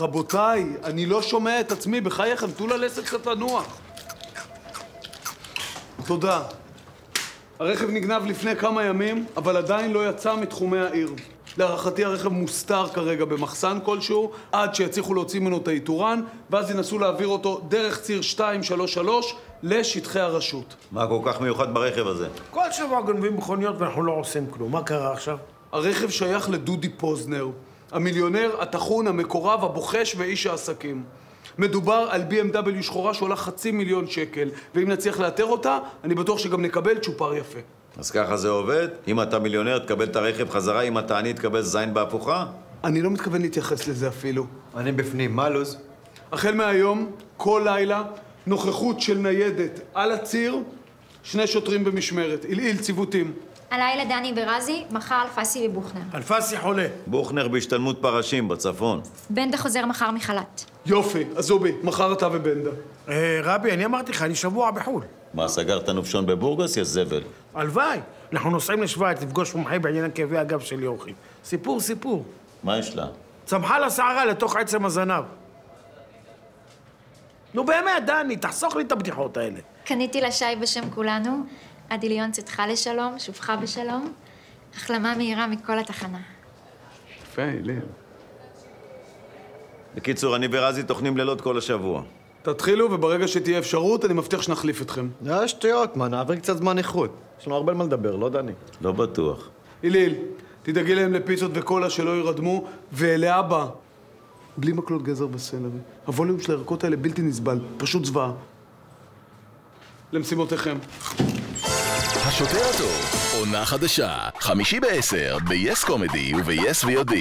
רבותיי, אני לא שומע את עצמי, בחייכם, תנו ללסת קצת לנוח. תודה. הרכב נגנב לפני כמה ימים, אבל עדיין לא יצא מתחומי העיר. להערכתי הרכב מוסתר כרגע במחסן כלשהו, עד שיצליחו להוציא ממנו את האיתורן, ואז ינסו להעביר אותו דרך ציר 233 לשטחי הרשות. מה כל כך מיוחד ברכב הזה? כל שבוע גונבים מכוניות ואנחנו לא עושים כלום. מה קרה עכשיו? הרכב שייך לדודי פוזנר, המיליונר, הטחון, המקורב, הבוחש ואיש העסקים. מדובר על BMW שחורה שעולה חצי מיליון שקל, ואם נצליח לאתר אותה, אני בטוח שגם נקבל צ'ופר יפה. אז ככה זה עובד? אם אתה מיליונר, תקבל את הרכב חזרה, אם אתה עני, תקבל זין בהפוכה? אני לא מתכוון להתייחס לזה אפילו. אני בפנים, מה לו"ז? החל מהיום, כל לילה, נוכחות של ניידת על הציר, שני שוטרים במשמרת. עילעיל ציוותים. הלילה דני ברזי, מחר אלפסי ובוכנר. אלפסי חולה. בוכנר בהשתלמות פרשים בצפון. בנדה חוזר מחר מחל"ת. יופי, עזובי, מחר אתה ובנדה. אה, רבי, אני אמרתי לך, אני שבוע בחו"ל. מה, סגרת נופשון בבורגס? יא זבל. הלוואי. אנחנו נוסעים לשוויץ לפגוש מומחה בעניין כאבי הגב של יוכי. סיפור, סיפור. מה יש לה? צמחה לה שערה לתוך עצם הזנב. נו באמת, דני, תחסוך לי את הבדיחות האלה. קניתי לה שי בשם כולנו, הדיליון צאתך לשלום, שובך בשלום. החלמה מהירה מכל התחנה. יפה, עילעיל. בקיצור, אני ורזי טוחנים לילות כל השבוע. תתחילו, וברגע שתהיה אפשרות, אני מבטיח שנחליף אתכם. זה שטויות, מה, נעביר קצת זמן איכות. יש לנו הרבה מה לדבר, לא דני? לא בטוח. עילעיל, תדאגי להם לפיצות וקולה שלא יירדמו, ולאבא, בלי מקלות גזר וסלרי. הווליום של הירקות האלה בלתי נסבל, פשוט זוועה. למשימותיכם. השוטר הטוב, עונה חדשה, חמישי בעשר, ב-yes קומדי וב-yes VOD.